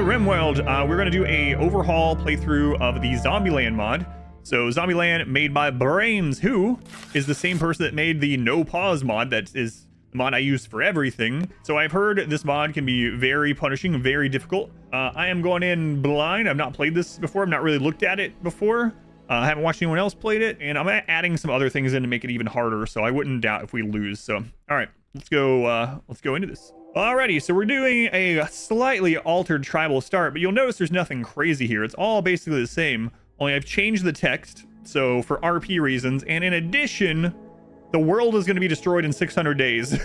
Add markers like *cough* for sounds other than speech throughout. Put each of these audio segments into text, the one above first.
to RimWorld. Uh, we're going to do a overhaul playthrough of the Zombieland mod. So Zombieland made by Brrainz, who is the same person that made the No Pause mod that is the mod I use for everything. So I've heard this mod can be very punishing, very difficult. Uh, I am going in blind. I've not played this before. I've not really looked at it before. Uh, I haven't watched anyone else played it, and I'm adding some other things in to make it even harder. So I wouldn't doubt if we lose. So all right, let's go. Uh, let's go into this. Alrighty, so we're doing a slightly altered tribal start, but you'll notice there's nothing crazy here. It's all basically the same, only I've changed the text, so for RP reasons, and in addition, the world is going to be destroyed in 600 days.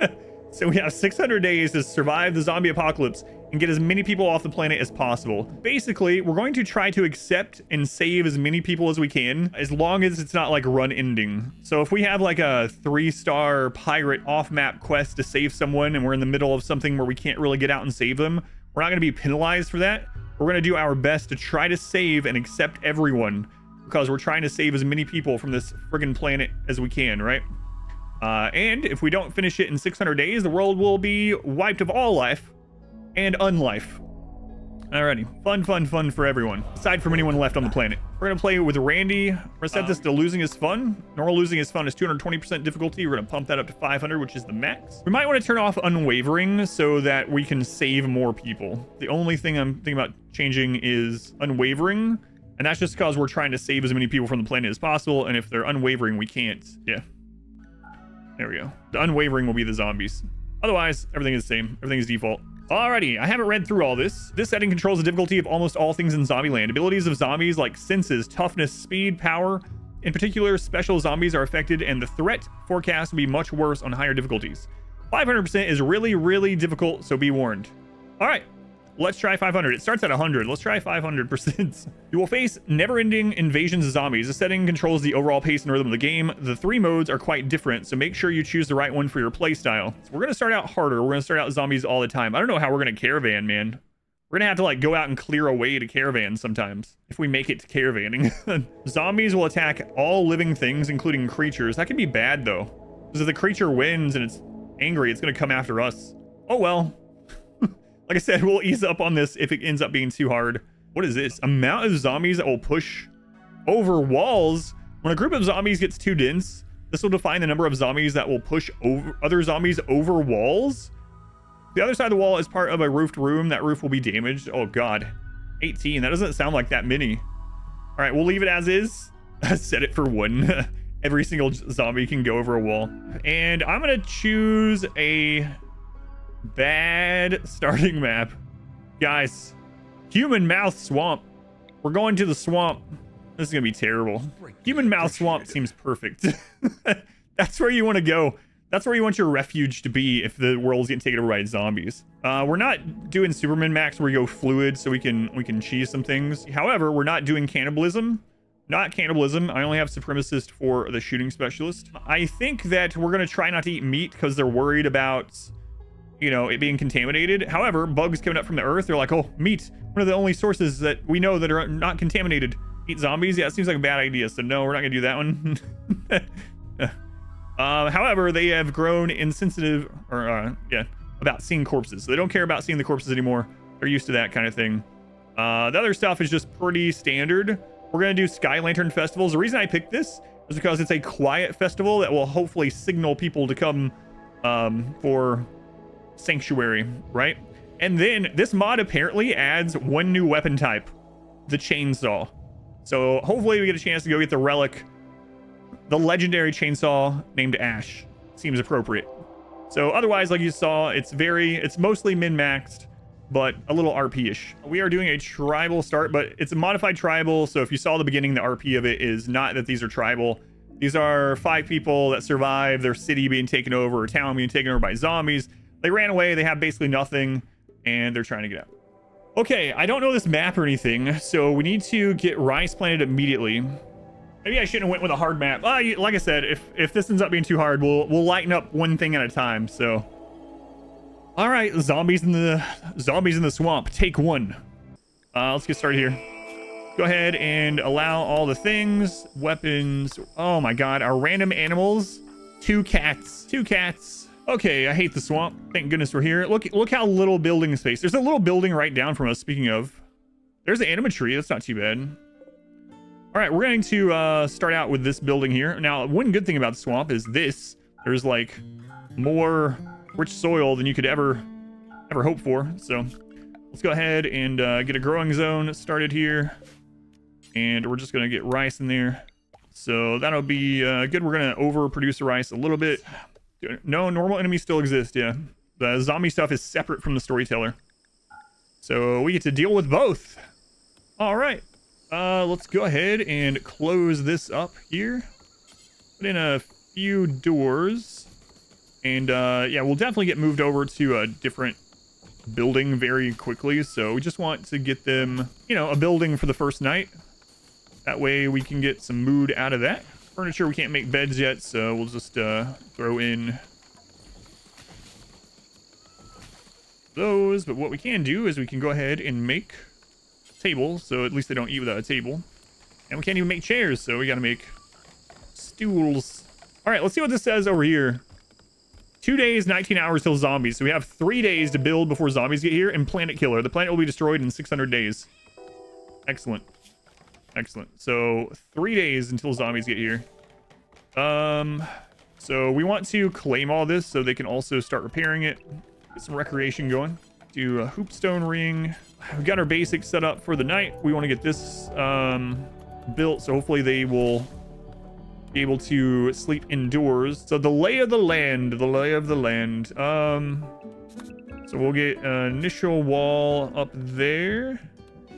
*laughs* so we have 600 days to survive the zombie apocalypse and get as many people off the planet as possible. Basically, we're going to try to accept and save as many people as we can, as long as it's not like run ending. So if we have like a three star pirate off map quest to save someone and we're in the middle of something where we can't really get out and save them, we're not going to be penalized for that. We're going to do our best to try to save and accept everyone because we're trying to save as many people from this friggin' planet as we can, right? Uh, and if we don't finish it in 600 days, the world will be wiped of all life and unlife. Alrighty, fun, fun, fun for everyone, aside from anyone left on the planet. We're gonna play with Randy. We're gonna set this um, to losing is fun. Normal losing is fun is 220% difficulty. We're gonna pump that up to 500, which is the max. We might want to turn off unwavering so that we can save more people. The only thing I'm thinking about changing is unwavering, and that's just because we're trying to save as many people from the planet as possible. And if they're unwavering, we can't. Yeah. There we go. The unwavering will be the zombies. Otherwise, everything is the same. Everything is default. Alrighty, I haven't read through all this. This setting controls the difficulty of almost all things in Zombieland. Abilities of zombies like senses, toughness, speed, power. In particular, special zombies are affected and the threat forecast will be much worse on higher difficulties. 500% is really, really difficult, so be warned. All right, Let's try 500. It starts at 100. Let's try 500%. *laughs* you will face never-ending invasions of zombies. The setting controls the overall pace and rhythm of the game. The three modes are quite different, so make sure you choose the right one for your playstyle. So we're going to start out harder. We're going to start out zombies all the time. I don't know how we're going to caravan, man. We're gonna have to like go out and clear a way to caravan sometimes if we make it to caravanning. *laughs* Zombies will attack all living things, including creatures. That can be bad though, because if the creature wins and it's angry, it's gonna come after us. Oh well. Like I said, *laughs* we'll ease up on this if it ends up being too hard. What is this? Amount of zombies that will push over walls. When a group of zombies gets too dense, this will define the number of zombies that will push over other zombies over walls. The other side of the wall is part of a roofed room. That roof will be damaged. Oh, God. 18. That doesn't sound like that many. All right, we'll leave it as is. *laughs* Set it for one. *laughs* Every single zombie can go over a wall. And I'm going to choose a bad *laughs* starting map. Guys, human mouth swamp. We're going to the swamp. This is going to be terrible. Human mouth swamp seems perfect. *laughs* That's where you want to go. That's where you want your refuge to be if the world's getting taken over by zombies. Uh, we're not doing Superman Max where we go fluid so we can we can cheese some things. However, we're not doing cannibalism. Not cannibalism. I only have supremacist for the shooting specialist. I think that we're going to try not to eat meat because they're worried about you know, it being contaminated. However, bugs coming up from the earth, they're like, oh, meat. One of the only sources that we know that are not contaminated. Eat zombies? Yeah, it seems like a bad idea. So no, we're not going to do that one. *laughs* uh, however, they have grown insensitive, or uh, yeah, about seeing corpses. So they don't care about seeing the corpses anymore. They're used to that kind of thing. Uh, the other stuff is just pretty standard. We're going to do Sky Lantern Festivals. The reason I picked this is because it's a quiet festival that will hopefully signal people to come um, for sanctuary, right? And then this mod apparently adds one new weapon type, the chainsaw. So hopefully we get a chance to go get the relic, the legendary chainsaw named Ash. Seems appropriate. So otherwise, like you saw, it's very, it's mostly min-maxed, but a little RP-ish. We are doing a tribal start, but it's a modified tribal. So if you saw the beginning, the RP of it is not that these are tribal. These are five people that survive their city being taken over or town being taken over by zombies. They ran away. They have basically nothing, and they're trying to get out. Okay, I don't know this map or anything, so we need to get rice planted immediately. Maybe I shouldn't have went with a hard map. Uh, like I said, if if this ends up being too hard, we'll we'll lighten up one thing at a time. So, all right, zombies in the zombies in the swamp. Take one. Uh, let's get started here. Go ahead and allow all the things, weapons. Oh my God, our random animals. Two cats. Two cats. Okay, I hate the swamp. Thank goodness we're here. Look, look how little building space. There's a little building right down from us. Speaking of, there's an anima tree. That's not too bad. All right, we're going to uh, start out with this building here. Now, one good thing about the swamp is this. There's like more rich soil than you could ever, ever hope for. So let's go ahead and uh, get a growing zone started here. And we're just going to get rice in there. So that'll be uh, good. We're going to overproduce the rice a little bit. No, normal enemies still exist, yeah. The zombie stuff is separate from the storyteller. So we get to deal with both. All right. Uh, let's go ahead and close this up here. Put in a few doors. And uh, yeah, we'll definitely get moved over to a different building very quickly. So we just want to get them, you know, a building for the first night. That way we can get some mood out of that furniture. We can't make beds yet, so we'll just uh, throw in those. But what we can do is we can go ahead and make tables, so at least they don't eat without a table. And we can't even make chairs, so we gotta make stools. All right, let's see what this says over here. Two days, 19 hours till zombies. So we have three days to build before zombies get here. And Planet Killer. The planet will be destroyed in 600 days. Excellent. Excellent. So three days until zombies get here. Um, so we want to claim all this so they can also start repairing it. Get some recreation going. Do a hoopstone ring. We got our basics set up for the night. We want to get this um, built. So hopefully they will be able to sleep indoors. So the lay of the land, the lay of the land. Um, so we'll get an initial wall up there.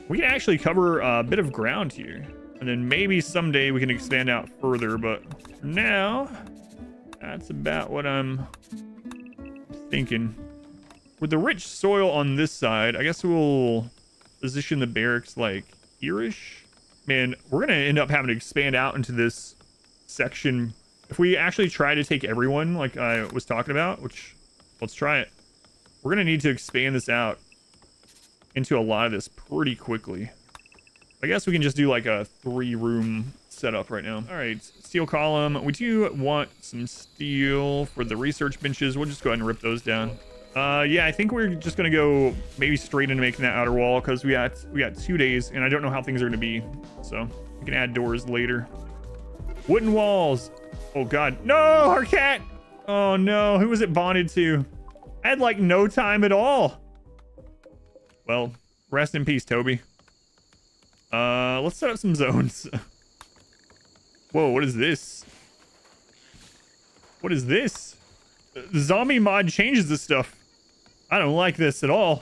We can actually cover a bit of ground here. And then maybe someday we can expand out further, but for now, that's about what I'm thinking. With the rich soil on this side, I guess we'll position the barracks like here-ish. Man, we're going to end up having to expand out into this section. If we actually try to take everyone like I was talking about, which let's try it. We're going to need to expand this out into a lot of this pretty quickly. I guess we can just do like a three room setup right now. All right, steel column. We do want some steel for the research benches. We'll just go ahead and rip those down. Uh, yeah, I think we're just gonna go maybe straight into making that outer wall because we got we got two days and I don't know how things are gonna be. So we can add doors later. Wooden walls. Oh God, no, our cat. Oh no, who was it bonded to? I had like no time at all. Well, rest in peace, Toby. Uh, let's set up some zones. *laughs* Whoa, what is this? What is this? The zombie mod changes this stuff. I don't like this at all.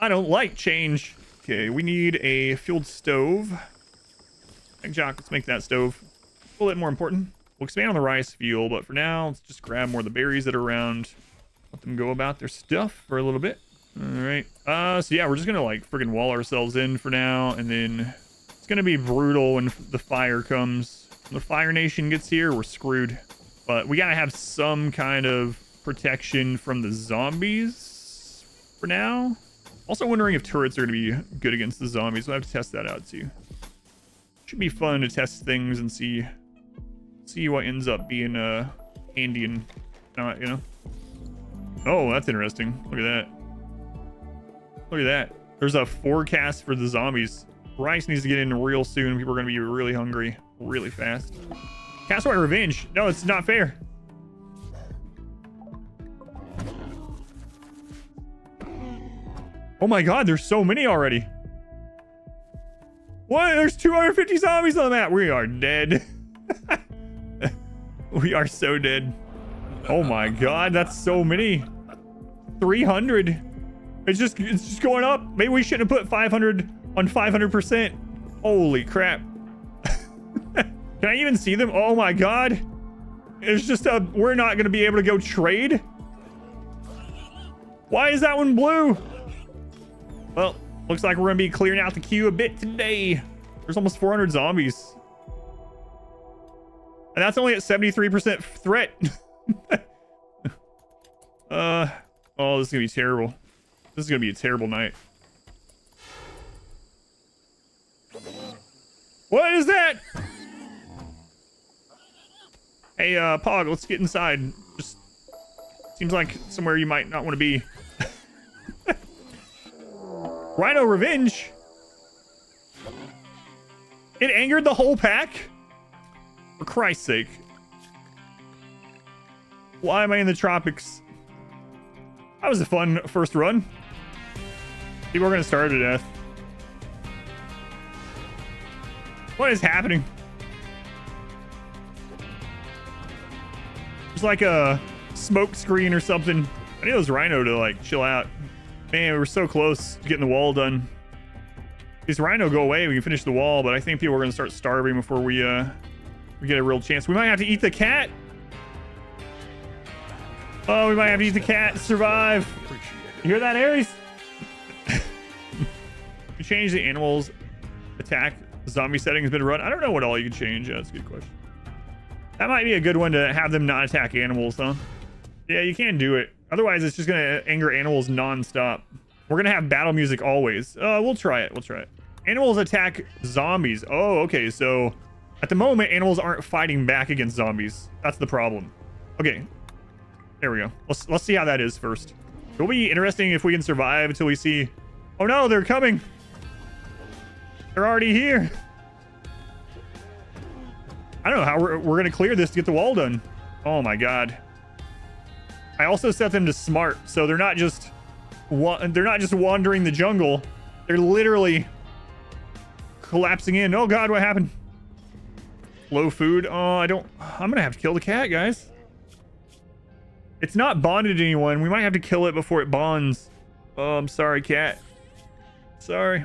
I don't like change. Okay, we need a fueled stove. Hey, Jock, let's make that stove a little bit more important. We'll expand on the rice fuel, but for now, let's just grab more of the berries that are around. Let them go about their stuff for a little bit. All right. Uh, so yeah, we're just gonna like freaking wall ourselves in for now, and then it's gonna be brutal when the fire comes. When the Fire Nation gets here, we're screwed. But we gotta have some kind of protection from the zombies for now. Also wondering if turrets are gonna be good against the zombies. We'll have to test that out too. Should be fun to test things and see see what ends up being uh handy and not, you know. Oh, that's interesting. Look at that. Look at that. There's a forecast for the zombies. Rice needs to get in real soon. People are going to be really hungry really fast. Castaway Revenge. No, it's not fair. Oh my god, there's so many already. What? There's 250 zombies on the map. We are dead. *laughs* we are so dead. Oh my god, that's so many. 300. It's just it's just going up. Maybe we shouldn't have put 500 on 500%. Holy crap. *laughs* Can I even see them? Oh my god. It's just a we're not going to be able to go trade. Why is that one blue? Well, looks like we're going to be clearing out the queue a bit today. There's almost 400 zombies. And that's only at 73% threat. *laughs* uh, oh, this is going to be terrible. This is to be a terrible night. What is that? Hey, uh, Pog, let's get inside. Just Seems like somewhere you might not want to be. *laughs* Rhino Revenge. It angered the whole pack? For Christ's sake. Why am I in the tropics? That was a fun first run. People are going to starve to death. What is happening? There's like a smoke screen or something. I need those rhino to like chill out. Man, we were so close to getting the wall done. These rhino go away, we can finish the wall, but I think people are gonna start starving before we uh we get a real chance. We might have to eat the cat. Oh, we might have to use the cat to survive. You hear that, Aries? you change the animals attack zombie setting has been run. I don't know what all you can change. Yeah, that's a good question. That might be a good one to have them not attack animals, though. Yeah, you can do it. Otherwise, it's just going to anger animals non-stop. We're going to have battle music always. Uh, we'll try it. We'll try it. Animals attack zombies. Oh, okay. So at the moment, animals aren't fighting back against zombies. That's the problem. Okay. There we go. Let's, let's see how that is first. It'll be interesting if we can survive until we see... Oh, no, they're coming. They're already here. I don't know how we're, we're going to clear this to get the wall done. Oh my god. I also set them to smart, so they're not just they're not just wandering the jungle. They're literally collapsing in. Oh god, what happened? Low food. Oh, I don't I'm going to have to kill the cat, guys. It's not bonded to anyone. We might have to kill it before it bonds. Oh, I'm sorry, cat. Sorry.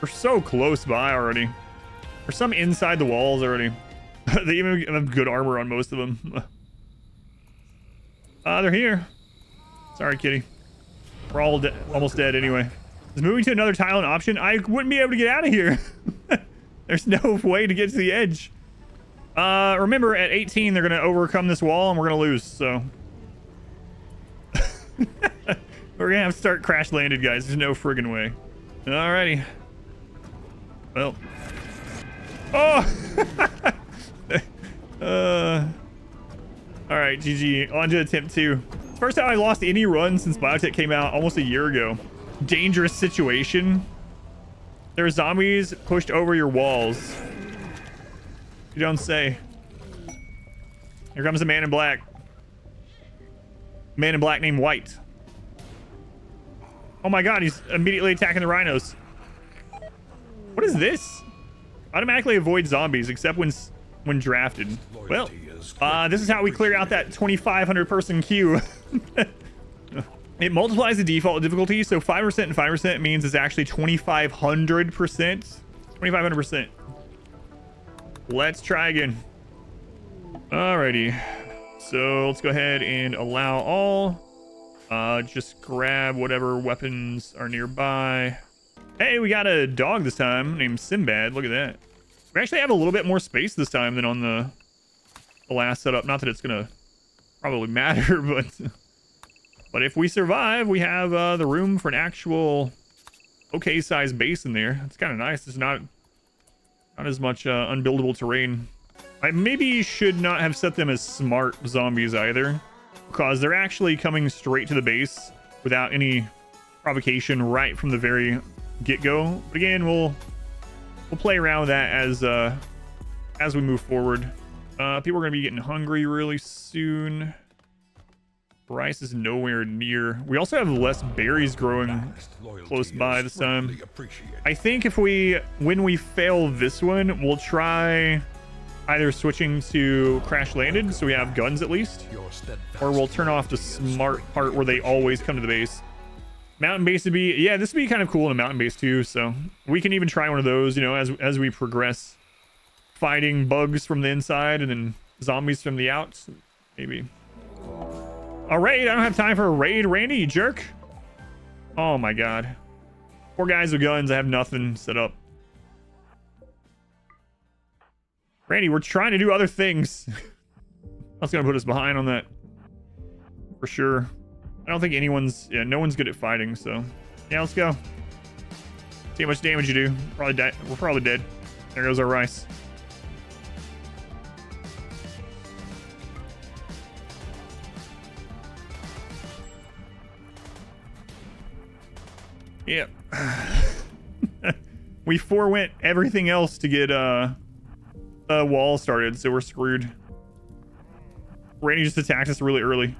We're so close by already. There's some inside the walls already. *laughs* they even have good armor on most of them. *laughs* Ah, uh, they're here. Sorry, kitty. We're all de almost dead anyway. Is moving to another tile an option? I wouldn't be able to get out of here. *laughs* There's no way to get to the edge. Uh, remember, at 18, they're going to overcome this wall, and we're going to lose, so... we're to have to start crash landed, guys. There's no friggin' way. Alrighty. Well. Oh! *laughs* uh... Alright, GG. On to attempt two. First time I lost any run since Biotech came out almost a year ago. Dangerous situation. There are zombies pushed over your walls. You don't say. Here comes the man in black. Man in black named White. Oh my god, he's immediately attacking the rhinos. What is this? Automatically avoid zombies except when when drafted. Well, uh, this is how we clear out that 2,500 person queue. *laughs* it multiplies the default difficulty, so 5% and 5% means it's actually 2,500%. 2,500%. Let's try again. Alrighty. So let's go ahead and allow all. Uh, just grab whatever weapons are nearby. Hey, we got a dog this time named Sinbad. Look at that. We actually have a little bit more space this time than on the, the last setup. Not that it's going to probably *laughs* matter, but... But if we survive, we have uh, the room for an actual okay-sized base in there. It's kind of nice. It's not not as much uh, unbuildable terrain. I maybe should not have set them as smart zombies either, because they're actually coming straight to the base without any provocation right from the very get-go. But again, we'll we'll play around with that as uh as we move forward. Uh, people are gonna be getting hungry really soon. Bryce is nowhere near. We also have less berries growing close by this time. I think if we, when we fail this one, we'll try either switching to crash landed, so we have guns at least, or we'll turn off the smart part where they always come to the base. Mountain base would be, yeah, this would be kind of cool in a mountain base too. So we can even try one of those, you know, as as we progress, fighting bugs from the inside and then zombies from the outs, maybe. A raid? I don't have time for a raid, Randy, jerk. Oh my god. Four guys with guns. I have nothing set up. Randy, we're trying to do other things. *laughs* That's gonna put us behind on that. For sure. I don't think anyone's... Yeah, no one's good at fighting, so... Yeah, let's go. See how much damage you do. Probably. We're probably dead. There goes our rice. Yep. *sighs* we forewent everything else to get, uh a wall started, so we're screwed. Randy just attacked us really early.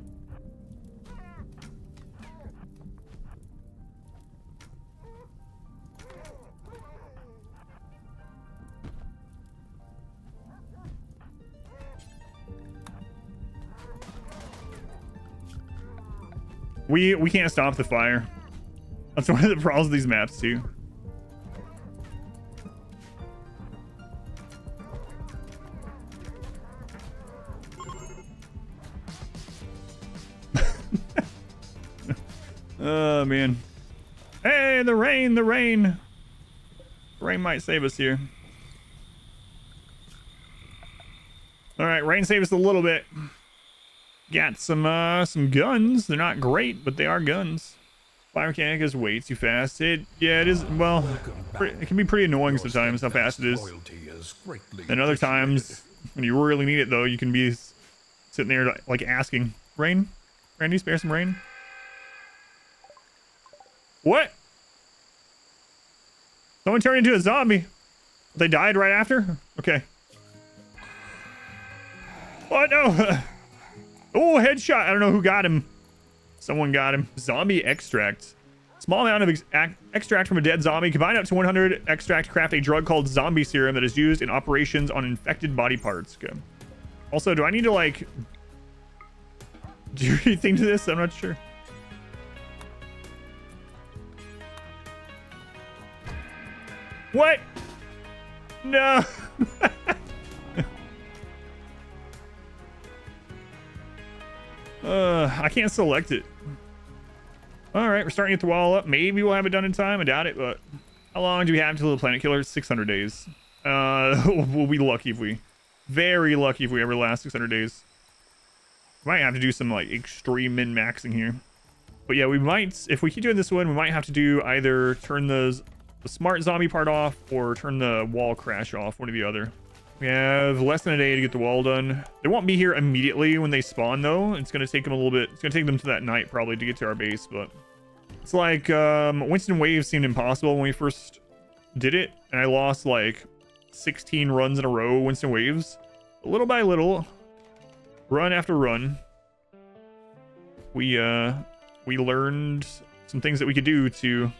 We we can't stop the fire. That's *laughs* one of the problems with these maps too. Oh man. Hey, the rain, the rain. Rain might save us here. All right, rain save us a little bit. Got some uh some guns. They're not great, but they are guns. Fire mechanic is way too fast. It yeah, it is well it can be pretty annoying sometimes how fast it is. And other times when you really need it though, you can be sitting there like asking, Rain? Randy, spare some rain? What? Someone turned into a zombie. They died right after? Okay. What? No. *laughs* Oh, headshot. I don't know who got him. Someone got him. Zombie extract. Small amount of ex extract from a dead zombie. Combine up to 100 extract craft a drug called zombie serum that is used in operations on infected body parts. Okay. Also, do I need to, like, *laughs* do anything to this? I'm not sure. What? No. *laughs* Uh, I can't select it. All right, we're starting to get the wall up. Maybe we'll have it done in time. I doubt it, but how long do we have until the planet killer? 600 days. Uh, *laughs* we'll be lucky if we, very lucky if we ever last 600 days. Might have to do some like extreme min maxing here. But yeah, we might, if we keep doing this one, we might have to do either turn the, the smart zombie part off or turn the wall crash off, one or the other. We have less than a day to get the wall done. They won't be here immediately when they spawn, though. It's going to take them a little bit. It's going to take them to that night, probably, to get to our base, but... It's like, um, Winston Waves seemed impossible when we first did it, and I lost, like, 16 runs in a row, Winston Waves. Little by little, run after run, we, uh, we learned some things that we could do to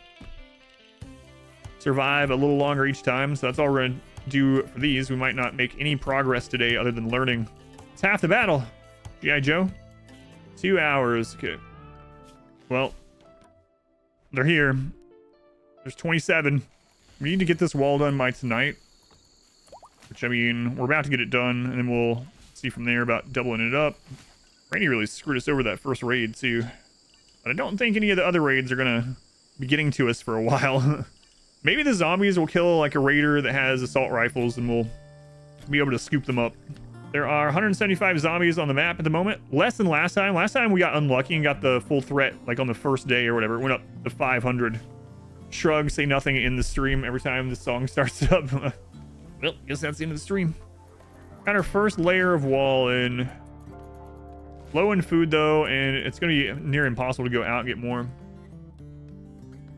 survive a little longer each time, so that's all we're going to do for these. We might not make any progress today other than learning. It's half the battle. G.I. Joe. Two hours. Okay. Well, they're here. There's 27. We need to get this wall done by tonight. Which, I mean, we're about to get it done, and then we'll see from there about doubling it up. Randy really screwed us over that first raid, too. But I don't think any of the other raids are going to be getting to us for a *laughs* while. Maybe the zombies will kill like a raider that has assault rifles and we'll be able to scoop them up. There are 175 zombies on the map at the moment. Less than last time. Last time we got unlucky and got the full threat like on the first day or whatever. It went up to 500. Shrug, say nothing in the stream every time the song *laughs* starts up. well, guess that's the end of the stream. Got our first layer of wall in. Low in food though, and it's going to be near impossible to go out and get more.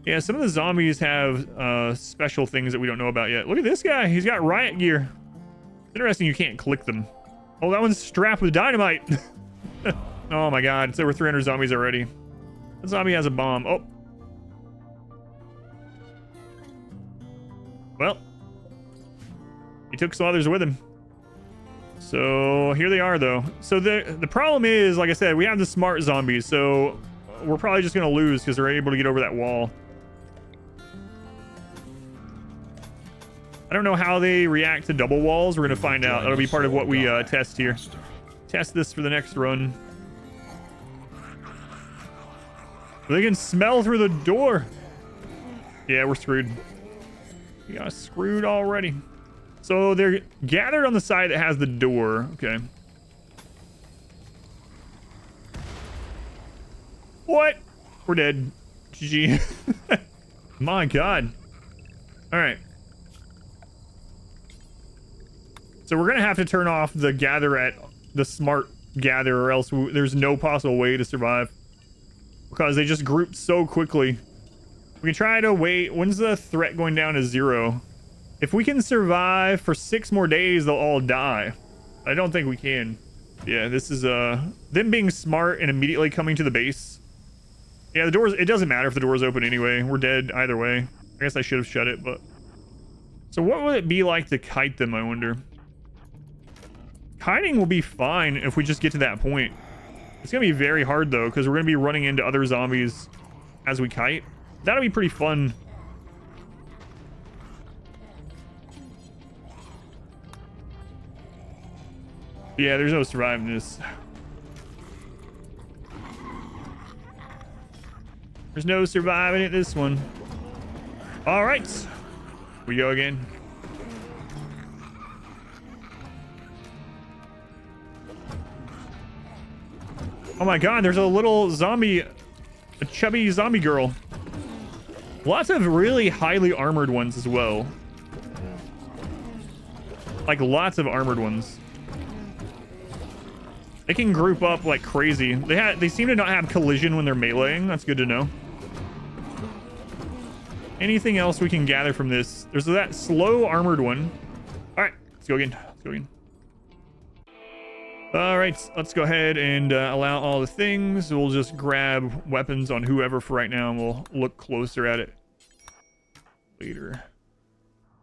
Yeah, some of the zombies have uh, special things that we don't know about yet. Look at this guy. He's got riot gear. Interesting you can't click them. Oh, that one's strapped with dynamite. *laughs* oh my god, it's over 300 zombies already. That zombie has a bomb. Oh. Well. He took some others with him. So here they are though. So the the problem is, like I said, we have the smart zombies, so we're probably just gonna lose because they're able to get over that wall. I don't know how they react to double walls. We're going to find out. That'll be part of what we uh, test here. Test this for the next run. They can smell through the door. Yeah, we're screwed. We got screwed already. So they're gathered on the side that has the door. Okay. What? We're dead. GG. *laughs* My god. All right. So we're going to have to turn off the gather at the smart gather or else there's no possible way to survive. Because they just grouped so quickly. We We can try to wait. When's the threat going down to zero? If we can survive for six more days, they'll all die. I don't think we can. Yeah, this is uh them being smart and immediately coming to the base. Yeah, the doors, it doesn't matter if the door's open anyway. We're dead either way. I guess I should have shut it, but... So what would it be like to kite them, I wonder? Kiting will be fine if we just get to that point. It's going to be very hard, though, because we're going to be running into other zombies as we kite. That'll be pretty fun. Yeah, there's no surviving this. There's no surviving it this one. All right. We go again. Oh my god, there's a little zombie, a chubby zombie girl. Lots of really highly armored ones as well. Like lots of armored ones. They can group up like crazy. They they seem to not have collision when they're meleeing. That's good to know. Anything else we can gather from this? There's that slow armored one. All right, let's go again. Let's go again. All right, let's go ahead and uh, allow all the things. We'll just grab weapons on whoever for right now, and we'll look closer at it later.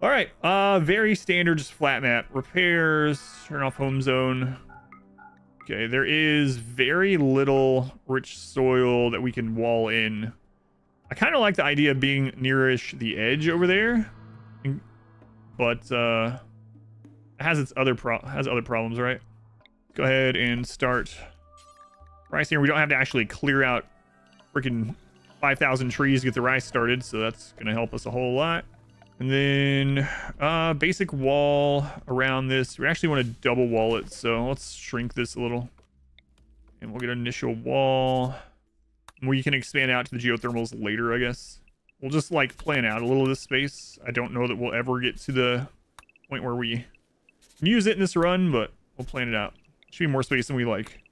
All right, uh, very standard, just flat map. Repairs, turn off home zone. Okay, there is very little rich soil that we can wall in. I kind of like the idea of being nearish the edge over there, but uh, it has its other pro has other problems, right? Go ahead and start rice here. We don't have to actually clear out freaking 5,000 trees to get the rice started, so that's going to help us a whole lot. And then uh, basic wall around this. We actually want to double wall it, so let's shrink this a little. And we'll get an initial wall. We can expand out to the geothermals later, I guess. We'll just like plan out a little of this space. I don't know that we'll ever get to the point where we use it in this run, but we'll plan it out. Should be more space than we like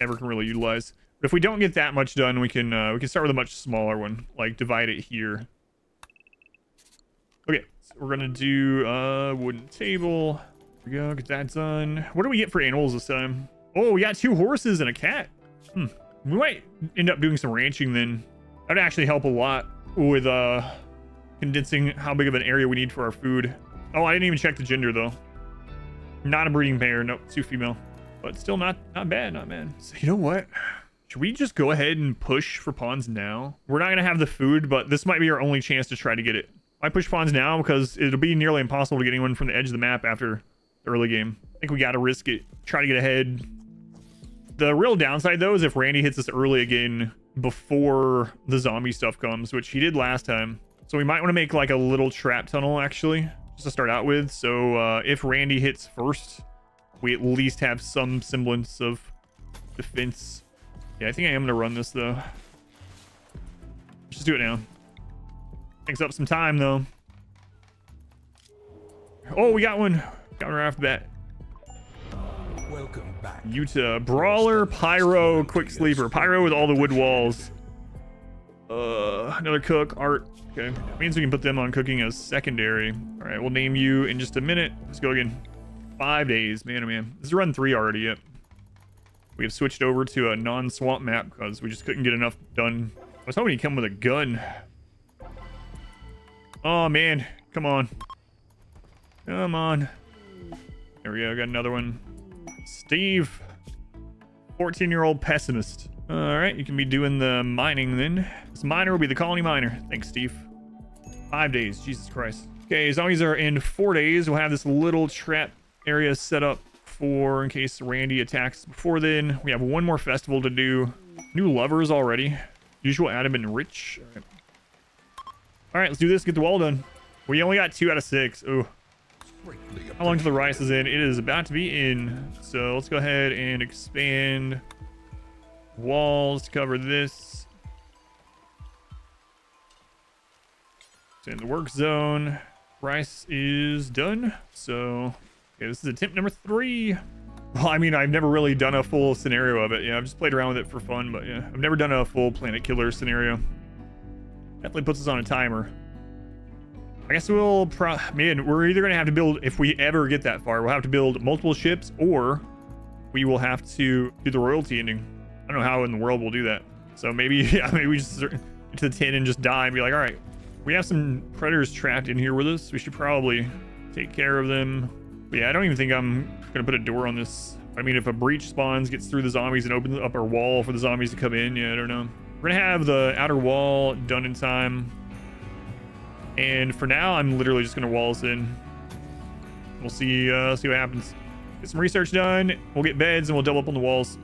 ever can really utilize. But if we don't get that much done, we can uh, we can start with a much smaller one, like divide it here. Okay, so we're gonna do uh wooden table. We go, get that done. What do we get for animals this time? Oh, we got two horses and a cat. Hmm. We might end up doing some ranching then. That would actually help a lot with uh, condensing how big of an area we need for our food. Oh, I didn't even check the gender though. Not a breeding pair. Nope, two female. But still not not bad, not bad. So you know what? Should we just go ahead and push for pawns now? We're not going to have the food, but this might be our only chance to try to get it. I push pawns now because it'll be nearly impossible to get anyone from the edge of the map after the early game. I think we got to risk it. Try to get ahead, the real downside, though, is if Randy hits us early again before the zombie stuff comes, which he did last time. So we might want to make like a little trap tunnel, actually, just to start out with. So uh, if Randy hits first, we at least have some semblance of defense. Yeah, I think I am going to run this, though. Let's just do it now. Takes up some time, though. Oh, we got one. Got one right off the bat. Welcome back. Utah. Brawler, Pyro, Quick Sleeper. Pyro with all the wood walls. Uh, another cook, art. Okay. means we can put them on cooking as secondary. All right, we'll name you in just a minute. Let's go again. Five days. Man, oh man. This is run three already. Yep. We have switched over to a non-swamp map because we just couldn't get enough done. I was hoping he'd come with a gun. Oh, man. Come on. Come on. There we go. Got another one. Steve. 14-year-old pessimist. All right, you can be doing the mining then. This miner will be the colony miner. Thanks, Steve. Five days. Jesus Christ. Okay, as long zombies are in four days. We'll have this little trap area set up for in case Randy attacks before then. We have one more festival to do. New lovers already. Usual Adam and Rich. All right. All right, let's do this. Get the wall done. We only got two out of six. Ooh. How long till the rice is in? It is about to be in. So let's go ahead and expand walls to cover this. It's in the work zone. Rice is done. So okay, this is attempt number three. Well, I mean, I've never really done a full scenario of it. Yeah, I've just played around with it for fun, but yeah, I've never done a full Planet Killer scenario. Definitely puts us on a timer. I guess we'll pro man, we're either gonna have to build if we ever get that far, we'll have to build multiple ships or we will have to do the royalty ending. I don't know how in the world we'll do that. So maybe *laughs* yeah, maybe we just get *laughs* to the 10 and just die and be like, all right, we have some predators trapped in here with us. We should probably take care of them. But yeah, I don't even think I'm gonna put a door on this. I mean, if a breach spawns, gets through the zombies and opens up our wall for the zombies to come in, yeah, I don't know. We're gonna have the outer wall done in time. And for now, I'm literally just gonna wall us in. We'll see, uh, see what happens. Get some research done. We'll get beds and we'll double up on the walls.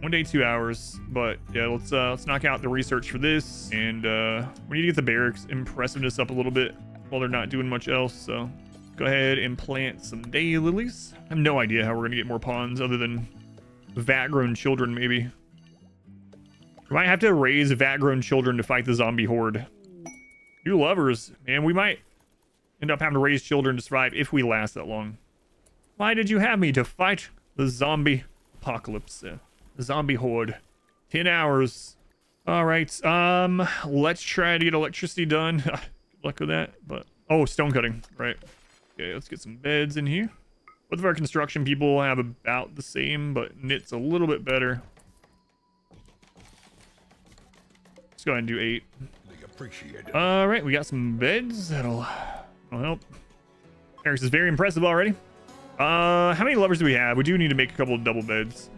One day, two hours. But yeah, let's uh, let's knock out the research for this, and uh, we need to get the barracks impressiveness up a little bit while they're not doing much else. So go ahead and plant some daylilies. I have no idea how we're gonna get more pawns other than vat-grown children, maybe. We might have to raise vat-grown children to fight the zombie horde. You lovers, man, we might end up having to raise children to survive if we last that long. Why did you have me to fight the zombie apocalypse? Uh, the zombie horde. 10 hours. All right. Um, let's try to get electricity done. *laughs* Good luck with that. But oh, stone cutting. Right. Okay, let's get some beds in here. Both of our construction people have about the same, but knit's a little bit better. Let's go ahead and do eight. All right, we got some beds. That'll, that'll help. Eric's is very impressive already. Uh, how many lovers do we have? We do need to make a couple of double beds.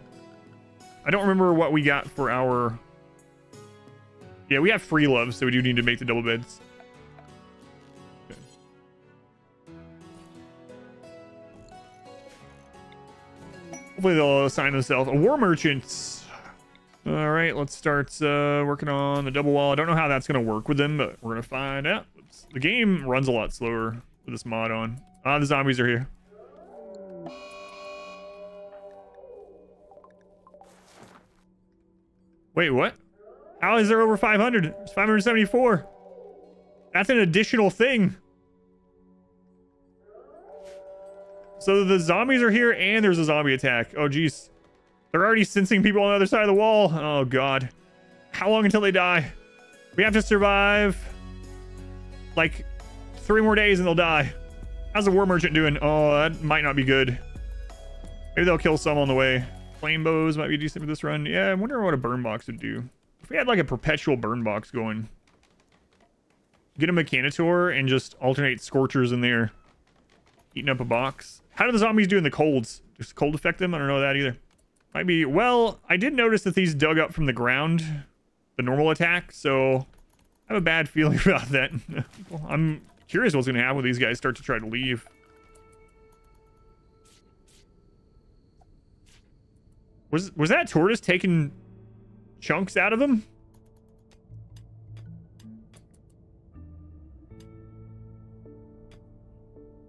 I don't remember what we got for our... Yeah, we have free love, so we do need to make the double beds. Hopefully they'll assign themselves a war merchant. All right, let's start uh, working on the double wall. I don't know how that's going to work with them, but we're going to find out. The game runs a lot slower with this mod on. Ah, the zombies are here. Wait, what? How is there over 500? It's 574. That's an additional thing. So the zombies are here and there's a zombie attack. Oh, geez. They're already sensing people on the other side of the wall. Oh, God. How long until they die? We have to survive like three more days and they'll die. How's the war merchant doing? Oh, that might not be good. Maybe they'll kill some on the way. Flame bows might be decent for this run. Yeah, I wonder what a burn box would do. If we had like a perpetual burn box going. Get a Mechanitor and just alternate Scorchers in there. Eating up a box. How do the zombies do in the colds? Does cold affect them? I don't know that either. Might be... Well, I did notice that these dug up from the ground. The normal attack, so... I have a bad *laughs* feeling about that. *laughs* I'm curious what's going to happen when these guys start to try to leave. Was was that tortoise taking chunks out of them?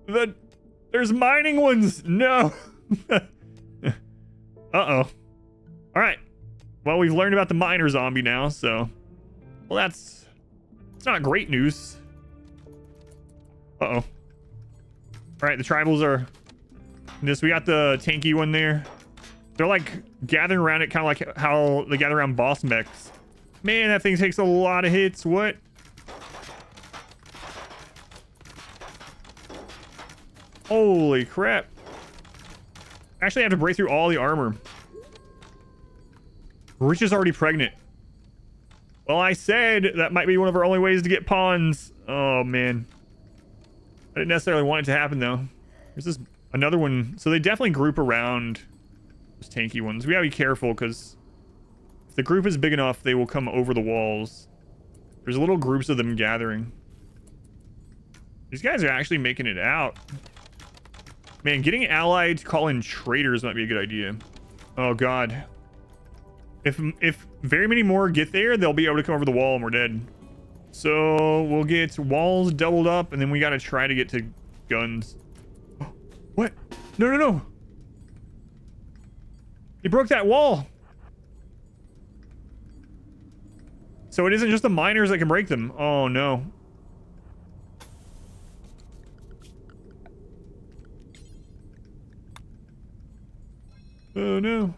The there's mining ones. No. *laughs* Uh-oh. All right. Well, we've learned about the miner zombie now, so well that's it's not great news. Uh-oh. All right, the tribals are this we got the tanky one there. They're like gathering around it kind of like how they gather around boss mechs. Man, that thing takes a lot of hits. What? Holy crap. Actually, I have to break through all the armor. Rich is already pregnant. Well, I said that might be one of our only ways to get pawns. Oh, man. I didn't necessarily want it to happen, though. There's this another one. So they definitely group around those tanky ones. We gotta be careful, because if the group is big enough, they will come over the walls. There's little groups of them gathering. These guys are actually making it out. Man, getting allied to call in traitors might be a good idea. Oh, God. If, if very many more get there, they'll be able to come over the wall and we're dead. So we'll get walls doubled up and then we got to try to get to guns. *gasps* What? No, no, no. He broke that wall. So it isn't just the miners that can break them. Oh, no. Oh, no.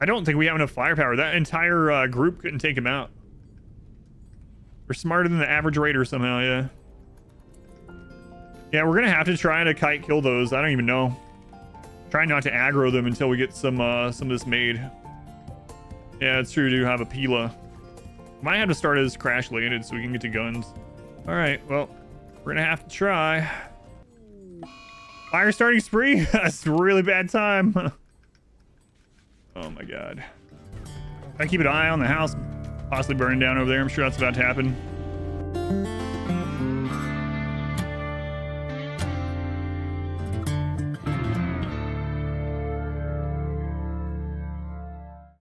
I don't think we have enough firepower. That entire uh, group couldn't take him out. We're smarter than the average raider somehow, yeah. Yeah, we're gonna have to try to kite kill those. I don't even know. Try not to aggro them until we get some uh, some of this made. Yeah, it's true. We do have a Pila. Might have to start as crash landed so we can get to guns. All right, well, we're gonna have to try. Fire starting spree? *laughs* That's really bad time. *laughs* oh my god. I keep an eye on the house possibly burning down over there. I'm sure that's about to happen.